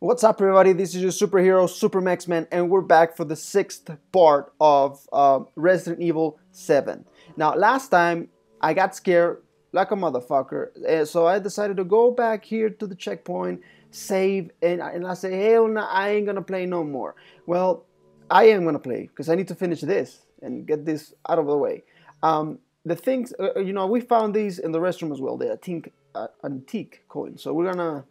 What's up, everybody? This is your superhero, Super Mex Man, and we're back for the sixth part of uh, Resident Evil 7. Now, last time I got scared like a motherfucker, and so I decided to go back here to the checkpoint, save, and, and I say, hell no, I ain't gonna play no more. Well, I am gonna play because I need to finish this and get this out of the way. Um, the things, uh, you know, we found these in the restroom as well. The antique, uh, antique coins. So we're gonna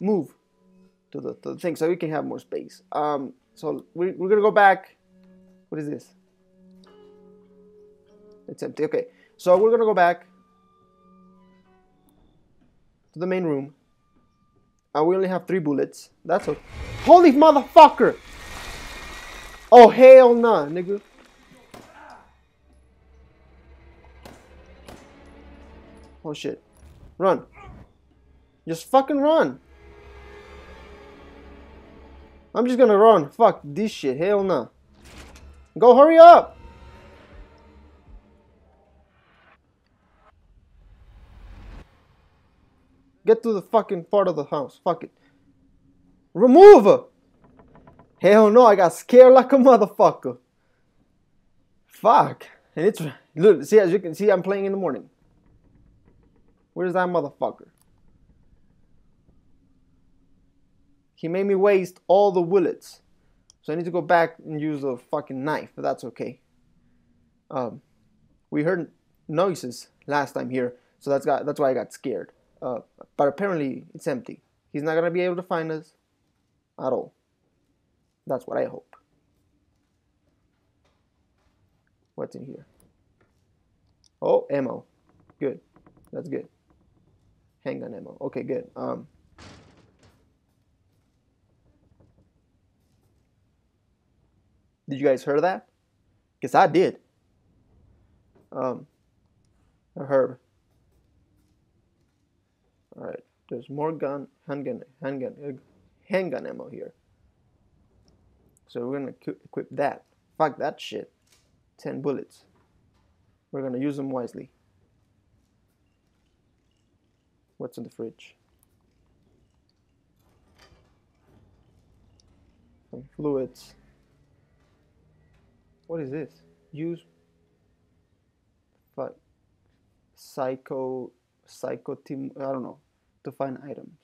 move to the, to the thing so we can have more space. Um, so we're, we're gonna go back. What is this? It's empty. Okay, so we're gonna go back to the main room. And we only have three bullets. That's okay. Holy motherfucker! Oh hell nah, nigga. Oh shit. Run. Just fucking run. I'm just gonna run. Fuck this shit. Hell no. Go hurry up. Get to the fucking part of the house. Fuck it. Remove! Hell no, I got scared like a motherfucker. Fuck. And it's look, see as you can see I'm playing in the morning. Where's that motherfucker? He made me waste all the bullets. So I need to go back and use a fucking knife, but that's okay. Um, we heard noises last time here, so that's got that's why I got scared. Uh, but apparently it's empty. He's not gonna be able to find us at all. That's what I hope. What's in here? Oh, ammo. Good. That's good. Handgun ammo. Okay, good. Um, Did you guys hear that? Guess I did. Um, a herb. All right, there's more gun, handgun, handgun, uh, handgun ammo here. So we're gonna equip that. Fuck that shit. Ten bullets. We're gonna use them wisely. What's in the fridge? Some fluids. What is this? Use but psycho psycho team I don't know to find items.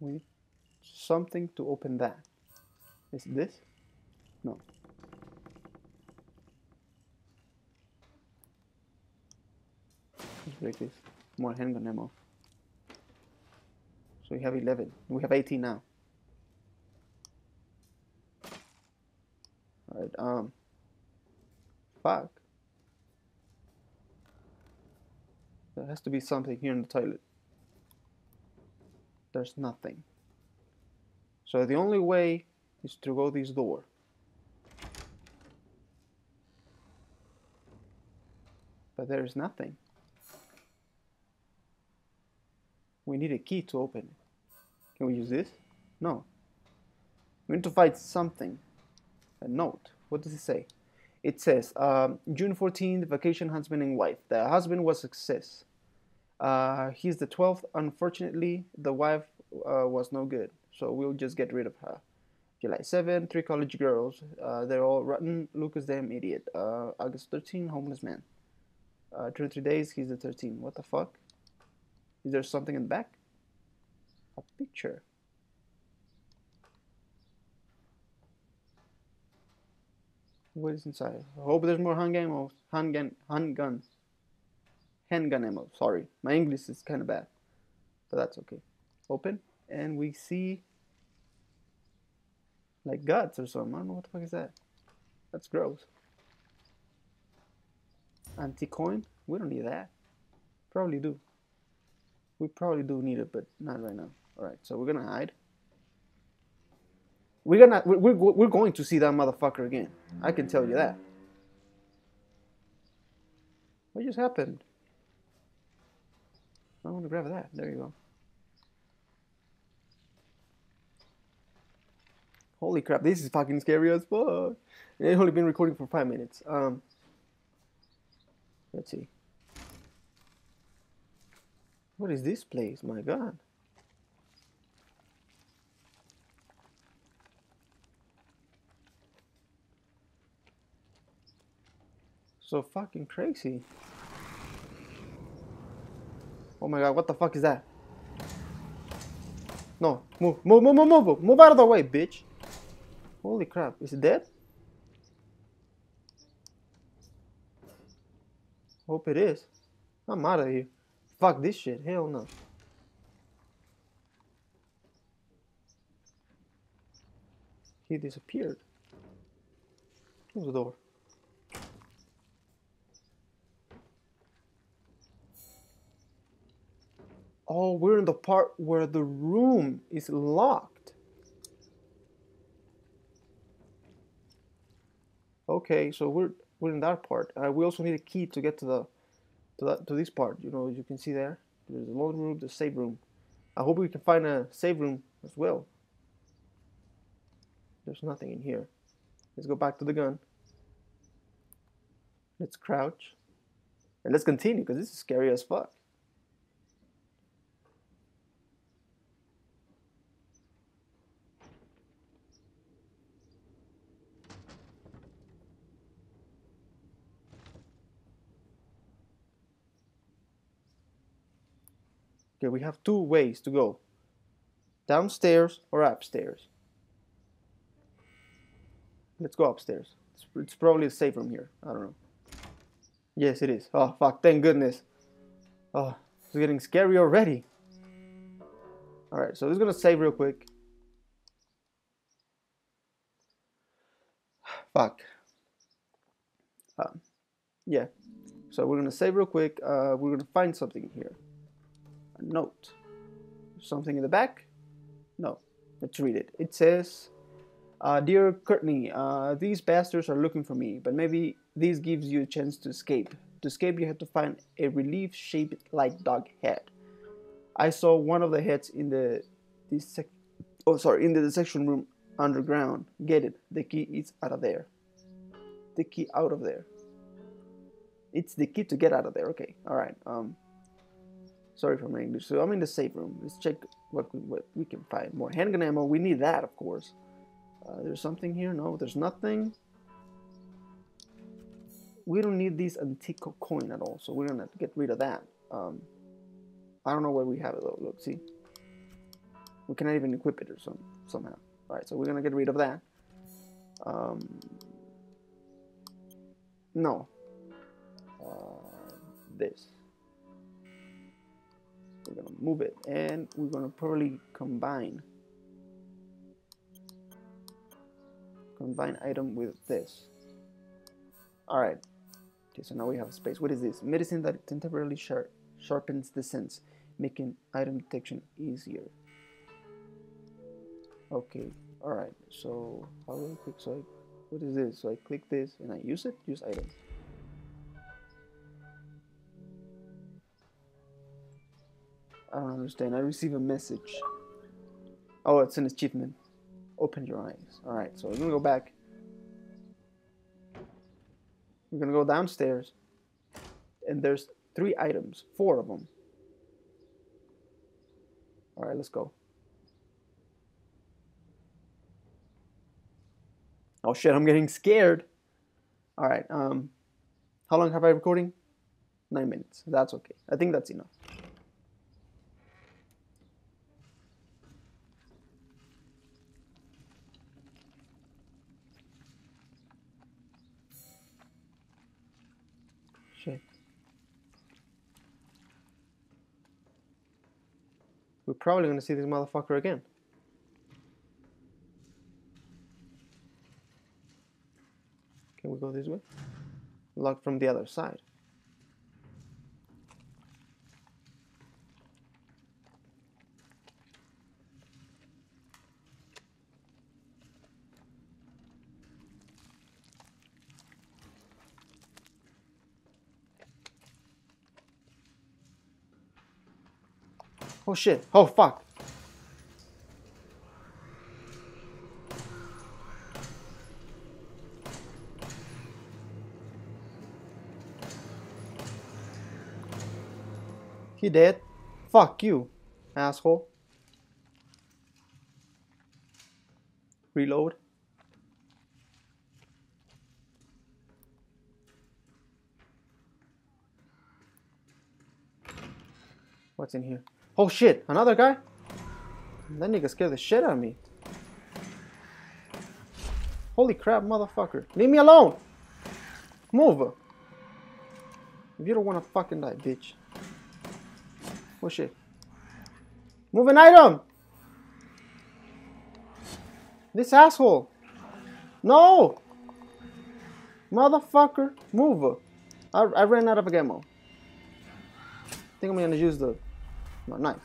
We need something to open that. Is this? No. Let's break this. More handgun ammo. So we have 11. We have 18 now. Alright, um. Fuck. There has to be something here in the toilet. There's nothing. So the only way is to go this door. But there is nothing. We need a key to open it. Can we use this? No. We need to find something. A note. What does it say? It says, um, June 14th, vacation husband and wife. The husband was success. Uh, he's the 12th. Unfortunately, the wife uh, was no good. So we'll just get rid of her. July 7, three college girls. Uh, they're all rotten. Lucas, damn idiot. Uh, August 13, homeless man. Uh, 23 days, he's the 13. What the fuck? Is there something in the back? A picture. What is inside? I hope there's more handgun ammo. Handgun, handgun, handgun ammo. Sorry, my English is kind of bad, but that's okay. Open, and we see like guts or something. I don't know what the fuck is that. That's gross. Anti-coin? We don't need that. Probably do. We probably do need it, but not right now. All right, so we're gonna hide. We're gonna we're, we're, going to see that motherfucker again. I can tell you that. What just happened? I want to grab that. There you go. Holy crap, this is fucking scary as fuck. It's only been recording for five minutes. Um, Let's see. What is this place? My god. So fucking crazy. Oh my god, what the fuck is that? No, move, move, move, move, move, move out of the way, bitch. Holy crap, is it dead? Hope it is. I'm out of here. Fuck this shit, hell no. He disappeared. Close the door. Oh, we're in the part where the room is locked. Okay, so we're we're in that part. Uh, we also need a key to get to the to that to this part. You know, as you can see there, there's the loading room, the save room. I hope we can find a save room as well. There's nothing in here. Let's go back to the gun. Let's crouch. And let's continue because this is scary as fuck. Okay, we have two ways to go. Downstairs or upstairs. Let's go upstairs. It's, it's probably safe room here. I don't know. Yes, it is. Oh, fuck. Thank goodness. Oh, it's getting scary already. Alright, so this is going to save real quick. Fuck. Um, yeah. So we're going to save real quick. Uh, we're going to find something here note. Something in the back? No. Let's read it. It says, uh, Dear Courtney, uh, these bastards are looking for me, but maybe this gives you a chance to escape. To escape, you have to find a relief shaped like dog head. I saw one of the heads in the dissec- oh sorry in the dissection room underground. Get it? The key is out of there. The key out of there. It's the key to get out of there. Okay, all right. Um, Sorry for my English. So I'm in the safe room. Let's check what we, what we can find. More handgun ammo. We need that, of course. Uh, there's something here? No, there's nothing. We don't need this antique coin at all, so we're gonna get rid of that. Um, I don't know where we have it though. Look, see, we cannot even equip it or some somehow. All right, so we're gonna get rid of that. Um, no, uh, this we're gonna move it and we're gonna probably combine combine item with this. All right. Okay so now we have space. What is this? Medicine that temporarily sharp, sharpens the sense making item detection easier. Okay all right. So how do I click? So I, what is this? So I click this and I use it use item I don't understand. I receive a message. Oh, it's an achievement. Open your eyes. Alright, so we're gonna go back. We're gonna go downstairs. And there's three items. Four of them. Alright, let's go. Oh shit, I'm getting scared. Alright, um, how long have I recording? Nine minutes. That's okay. I think that's enough. We're probably going to see this motherfucker again. Can we go this way? Lock from the other side. Oh shit. Oh fuck. He dead. Fuck you, asshole. Reload. What's in here? Oh shit, another guy? That nigga scared the shit out of me. Holy crap, motherfucker. Leave me alone! Move! If you don't wanna fucking die, bitch. Oh shit. Move an item! This asshole! No! Motherfucker! Move! I, I ran out of ammo. I think I'm gonna use the my knife.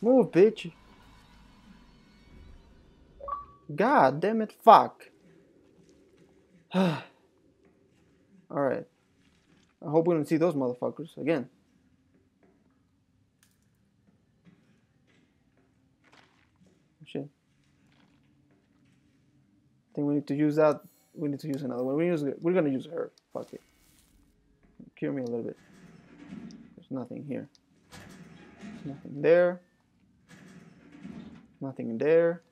Move, bitch! God damn it, fuck. Alright. I hope we don't see those motherfuckers again. Oh, shit. I think we need to use that. We need to use another one. We use, we're gonna use her. Fuck it. Cure me a little bit. There's nothing here. There's nothing there. Nothing there.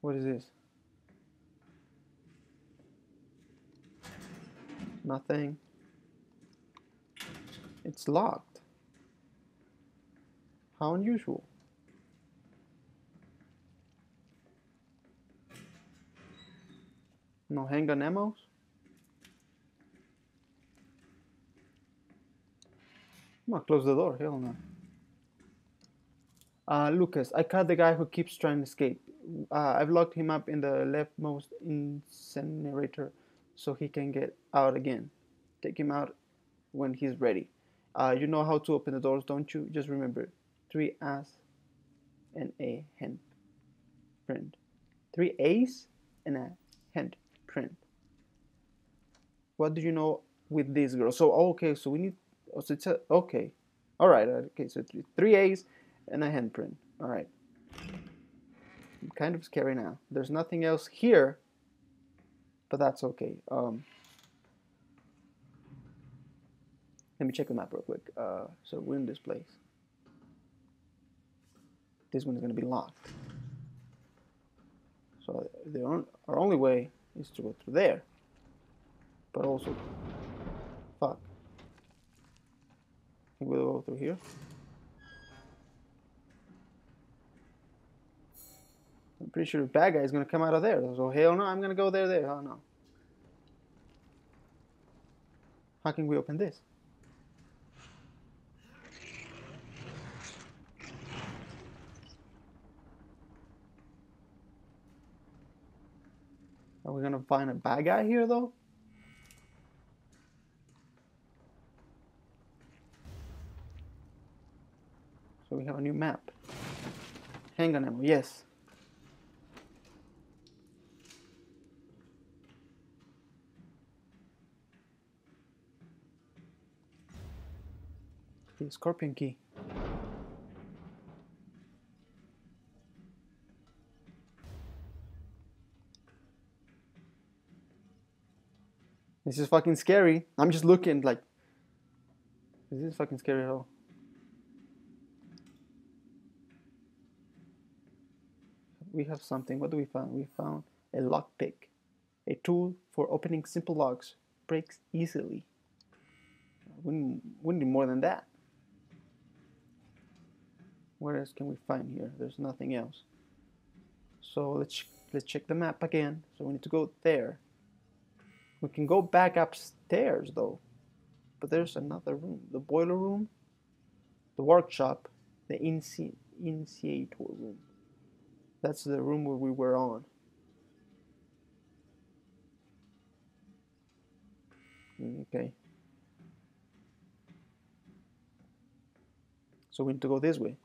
What is this? Nothing. It's locked. How unusual. No handgun ammos? I'm gonna close the door, hell no. Uh, Lucas, I caught the guy who keeps trying to escape. Uh, I've locked him up in the leftmost incinerator so he can get out again. Take him out when he's ready. Uh, you know how to open the doors, don't you? Just remember, three A's and a hand print. Three A's and a hand print. What do you know with this girl? So okay, so we need. Oh, so it's a, okay. All right. Okay, so three, A's and a handprint. All right. I'm kind of scary now. There's nothing else here but that's okay. Um, let me check the map real quick. Uh, so we're in this place. This one is going to be locked. So the on, our only way is to go through there. But also, fuck. We'll go through here. I'm pretty sure the bad guy is going to come out of there. So hell no, I'm going to go there, there. Oh no. How can we open this? Are we going to find a bad guy here though? We have a new map. Hang Handgun ammo, yes. the scorpion key. This is fucking scary. I'm just looking like, this is fucking scary at all. We have something. What do we find? We found a lockpick, a tool for opening simple locks. Breaks easily. Wouldn't need more than that. What else can we find here? There's nothing else. So let's let's check the map again. So we need to go there. We can go back upstairs though. But there's another room. The boiler room, the workshop, the initiator room. That's the room where we were on. Okay. So we need to go this way.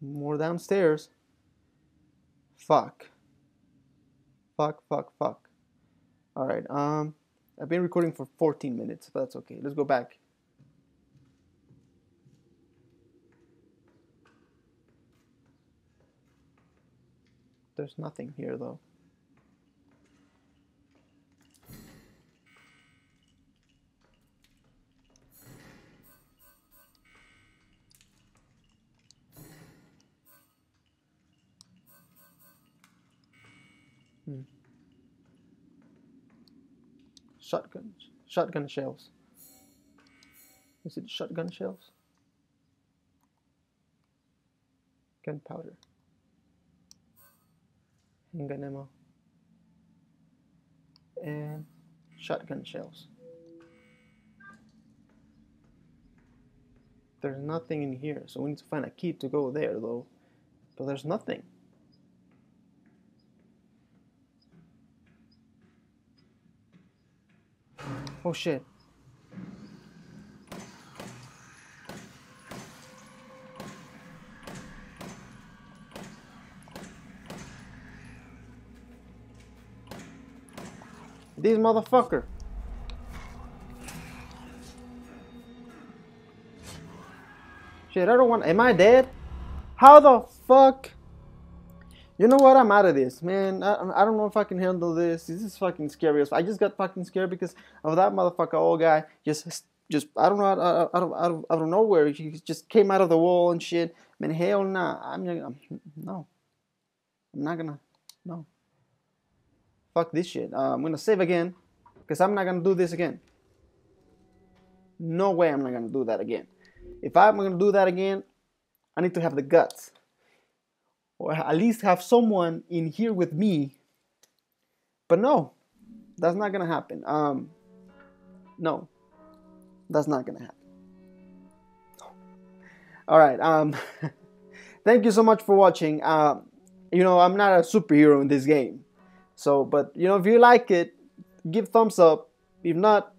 More downstairs. Fuck. Fuck, fuck, fuck. Alright, um, I've been recording for 14 minutes, but that's okay. Let's go back. There's nothing here though. Hmm. Shotguns. Shotgun shells. Is it shotgun shells? Gunpowder. Handgun ammo. And shotgun shells. There's nothing in here, so we need to find a key to go there though. But there's nothing. Oh shit. This motherfucker. Shit, I don't want. Am I dead? How the fuck? You know what? I'm out of this, man. I, I don't know if I can handle this. This is fucking scary. I just got fucking scared because of that motherfucker old guy. Just, just I don't know. Out, out, out, of, out of nowhere, he just came out of the wall and shit. Man, hell nah. I'm, I'm no. I'm not gonna. No. Fuck this shit. Uh, I'm gonna save again because I'm not gonna do this again. No way I'm not gonna do that again. If I'm gonna do that again, I need to have the guts or at least have someone in here with me. But no, that's not gonna happen. Um, no, that's not gonna happen. All right. Um, thank you so much for watching. Um, you know, I'm not a superhero in this game, so but you know, if you like it, give thumbs up. If not,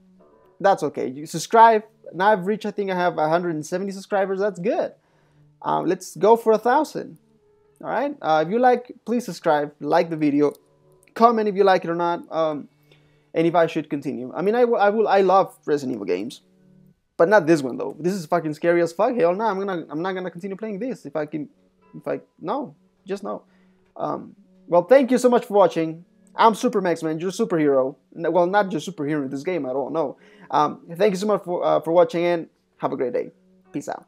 that's okay. You subscribe. Now I've reached. I think I have 170 subscribers. That's good. Um, let's go for a thousand. All right. Uh, if you like, please subscribe, like the video, comment if you like it or not, um, and if I should continue. I mean, I, I will. I love Resident Evil games, but not this one though. This is fucking scary as fuck. Hell no, I'm gonna. I'm not gonna continue playing this if I can. If I no, just no. Um, well, thank you so much for watching. I'm Super Mex Man, your superhero. Well, not just superhero in this game at all. No. Um, thank you so much for uh, for watching and have a great day. Peace out.